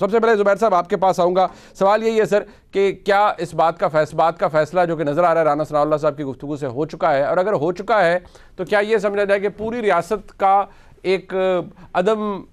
सबसे पहले जुबैर साहब, आपके पास आऊँगा। सवाल यही है, सर, कि क्या इस बात का फैस, बात का फैसला जो कि नज़र आ रहा है राना सनाउल्ला साहब की गुफ्तु से हो चुका है, और अगर हो चुका है तो क्या ये समझा जाए कि पूरी रियासत का एक अदम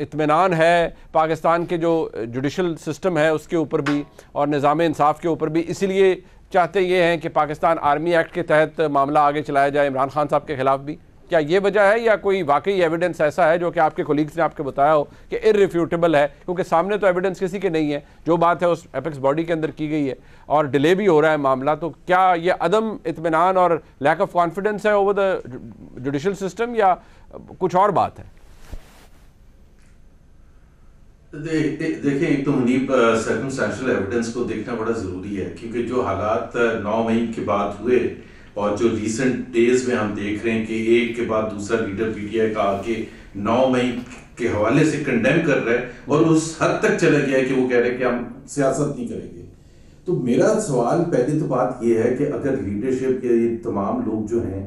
इतमान है? पाकिस्तान के जो जुडिशल सिस्टम है, उसके ऊपर भी, और निज़ाम इंसाफ के ऊपर भी। इसीलिए चाहते ये हैं कि पाकिस्तान आर्मी एक्ट के तहत मामला आगे चलाया जाए, इमरान खान साहब के ख़िलाफ़ भी। क्या ये वजह है या कोई वाकई एविडेंस ऐसा है जो कि आपके कोलीग्स ने आपको बताया हो कि इरिफ्यूटेबल है? क्योंकि सामने तो एविडेंस किसी के नहीं है। जो बात है उस एपेक्स बॉडी के अंदर की गई है और डिले भी हो रहा है मामला तो क्या ये अदम इतमान और लैक ऑफ़ कॉन्फिडेंस है ओवर द जुडिशल सिस्टम या कुछ और बात है? दे, दे, देखिए एक तो मुनीब सर्कमस्टेंशियल एविडेंस को देखना बड़ा ज़रूरी है क्योंकि जो हालात नौ मई के बाद हुए और जो रिसेंट डेज़ में हम देख रहे हैं कि एक के बाद दूसरा लीडर पीटीआई का आके नौ मई के हवाले से कंडेम कर रहा है और उस हद तक चला गया है कि वो कह रहे हैं कि हम सियासत नहीं करेंगे। तो मेरा सवाल पहली तो बात यह है कि अगर लीडरशिप के ये तमाम लोग जो हैं,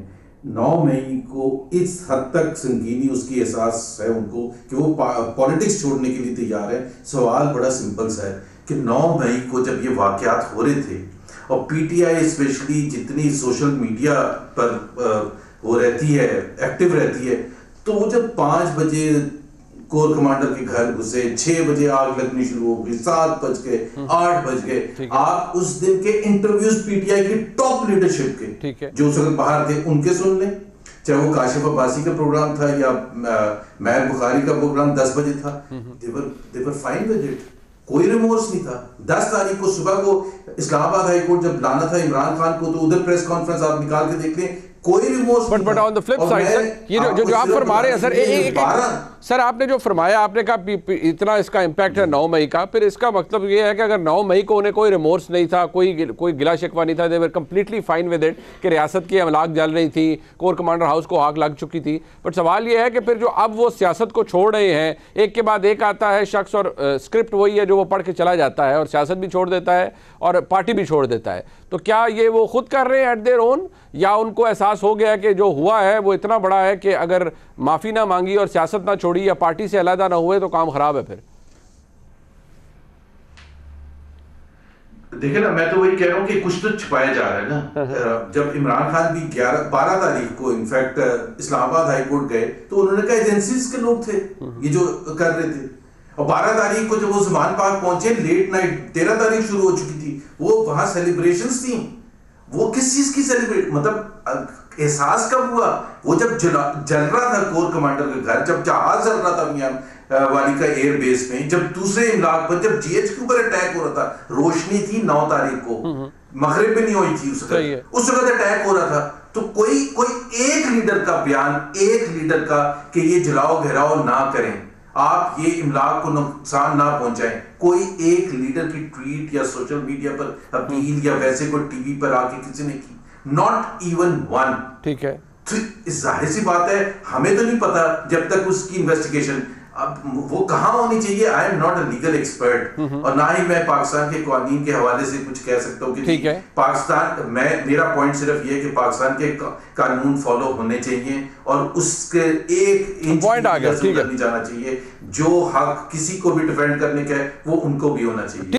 नौ मई को इस हद तक संगीनी उसकी एहसास है उनको कि वो पॉलिटिक्स छोड़ने के लिए तैयार है। सवाल बड़ा सिंपल सा है। कि नौ मई को जब ये वाकयात हो रहे थे और पीटीआई स्पेशली जितनी सोशल मीडिया पर वो रहती है एक्टिव रहती है तो वो जब पाँच बजे कोर कमांडर के घर घुसे छह बजे आग लगनी शुरू हो गई सात बज गए हम्म। आठ बज गए आप उस दिन के इंटरव्यूज़ पीटीआई की टॉप लीडरशिप के जो उस वक्त बाहर थे उनके सुन लें। चाहे वो काशिफ अब्बासी का प्रोग्राम था या मैर बुखारी का प्रोग्राम दस बजे था। They were they were fine with it कोई रिमोर्स नहीं था। दस तारीख को सुबह को इस्लामाबाद हाईकोर्ट जब लाना था इमरान खान को तो उधर प्रेस कॉन्फ्रेंस आप निकाल के देख लें कोई remorse but but on the flip side sir ये जो जो आप फरमा रहे हैं सर एक सर आपने जो फरमाया आपने कहा इतना इसका इम्पैक्ट है नौ मई का फिर इसका मतलब ये है कि अगर नौ मई को उन्हें कोई रिमोर्स नहीं था कोई कोई गिला शिकवा नहीं था they were completely fine with it कि रियासत की अमलाक जल रही थी कोर कमांडर हाउस को आग लग चुकी थी। बट सवाल ये है कि फिर जो अब वो सियासत को छोड़ रहे हैं एक के बाद एक आता है शख्स और स्क्रिप्ट वही है जो वो पढ़ के चला जाता है और सियासत भी छोड़ देता है और पार्टी भी छोड़ देता है। तो क्या ये वो खुद कर रहे हैं एट देयर ओन या उनको एहसास हो गया कि जो हुआ है वो इतना बड़ा है कि अगर माफ़ी ना मांगी और सियासत ना छोड़ी या पार्टी से अलहदा ना हुए तो काम ख़राब है फिर देखे ना मैं तो वही कह रहा हूँ कि कुछ तो छुपाया जा रहा है ना। जब इमरान खान भी ग्यारह बारह तारीख को इनफैक्ट इस्लामाबाद हाईकोर्ट गए तो उन्होंने कहा एजेंसीज के लोग थे हम्म। ये जो कर रहे थे और बारह तारीख को जब वो जमान पाक पहुँचे लेट नाइट तेरह तारीख शुरू हो चुकी थी वो वहाँ सेलिब्रेशन थी। वो किस चीज़ की सेलिब्रेट मतलब एहसास कब हुआ? वो जब जल, जल रहा था कोर कमांडर का घर जब जहाज़ चल रहा था मियाँ वाली का एयर बेस में जब दूसरे इमलाक पर जब जीएच के ऊपर अटैक हो रहा था रोशनी थी नौ तारीख को। हम्म, हम्म। मगरब भी नहीं हुई थी उस वक्त। उस वक्त अटैक हो रहा था। तो कोई कोई एक लीडर का बयान एक लीडर का कि ये जलाओ घेराओ ना करें। आप ये इमलाक को नुकसान ना पहुंचाएँ। कोई एक लीडर की ट्वीट या सोशल मीडिया पर अपील या वैसे कोई टीवी पर आके किसी ने की? नॉट इवन वन ठीक है। ज़ाहिर सी बात है हमें तो नहीं पता जब तक उसकी इन्वेस्टिगेशन अब वो कहाँ होनी चाहिए? I am not a legal expert और ना ही मैं पाकिस्तान के कानून के हवाले से कुछ कह सकता हूँ कि पाकिस्तान मैं मेरा पॉइंट सिर्फ़ ये कि पाकिस्तान के कानून फॉलो होने चाहिए और उसके एक इंच नहीं जाना चाहिए। जो हक किसी को भी डिफेंड करने का है वो उनको भी होना चाहिए।